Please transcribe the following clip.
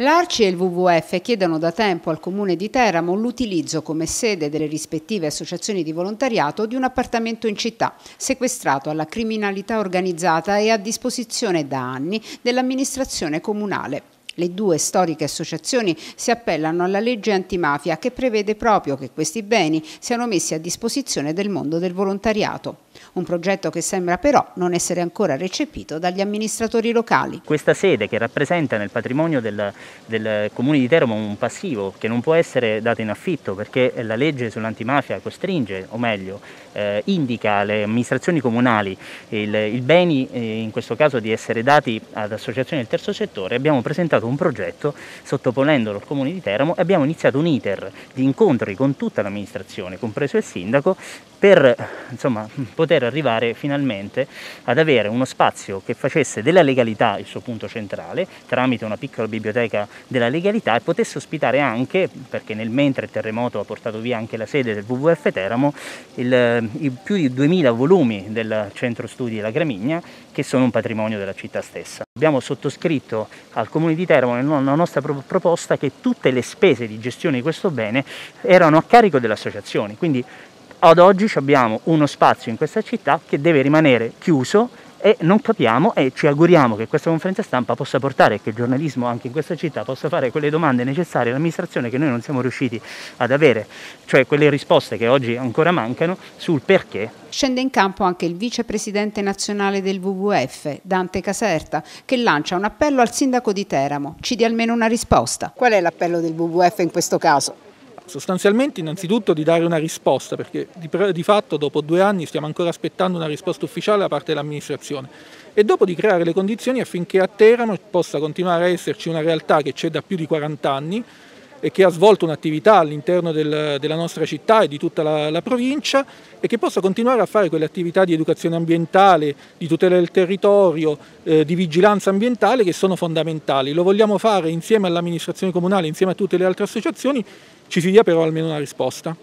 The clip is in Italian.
L'Arci e il WWF chiedono da tempo al Comune di Teramo l'utilizzo come sede delle rispettive associazioni di volontariato di un appartamento in città, sequestrato alla criminalità organizzata e a disposizione da anni dell'amministrazione comunale. Le due storiche associazioni si appellano alla legge antimafia che prevede proprio che questi beni siano messi a disposizione del mondo del volontariato. Un progetto che sembra però non essere ancora recepito dagli amministratori locali. Questa sede che rappresenta nel patrimonio del, del Comune di Teramo un passivo che non può essere dato in affitto perché la legge sull'antimafia costringe, o meglio, eh, indica alle amministrazioni comunali il, il beni, eh, in questo caso di essere dati ad associazioni del terzo settore, abbiamo presentato un progetto sottoponendolo al Comune di Teramo e abbiamo iniziato un iter di incontri con tutta l'amministrazione, compreso il sindaco, per insomma, poter arrivare finalmente ad avere uno spazio che facesse della legalità il suo punto centrale, tramite una piccola biblioteca della legalità e potesse ospitare anche, perché nel mentre il terremoto ha portato via anche la sede del WWF Teramo, il, i più di 2000 volumi del centro studi della Gramigna che sono un patrimonio della città stessa. Abbiamo sottoscritto al Comune di Teramo nella nostra proposta che tutte le spese di gestione di questo bene erano a carico delle associazioni, quindi ad oggi abbiamo uno spazio in questa città che deve rimanere chiuso e non capiamo e ci auguriamo che questa conferenza stampa possa portare e che il giornalismo anche in questa città possa fare quelle domande necessarie all'amministrazione che noi non siamo riusciti ad avere, cioè quelle risposte che oggi ancora mancano sul perché. Scende in campo anche il vicepresidente nazionale del WWF, Dante Caserta, che lancia un appello al sindaco di Teramo. Ci dia almeno una risposta. Qual è l'appello del WWF in questo caso? Sostanzialmente innanzitutto di dare una risposta, perché di, di, fatto dopo due anni stiamo ancora aspettando una risposta ufficiale da parte dell'amministrazione. E dopo di creare le condizioni affinché a Teramo possa continuare a esserci una realtà che c'è da più di 40 anni e che ha svolto un'attività all'interno del, della nostra città e di tutta la, la, provincia e che possa continuare a fare quelle attività di educazione ambientale, di tutela del territorio, eh, di vigilanza ambientale che sono fondamentali. Lo vogliamo fare insieme all'amministrazione comunale, insieme a tutte le altre associazioni, ci si dia però almeno una risposta.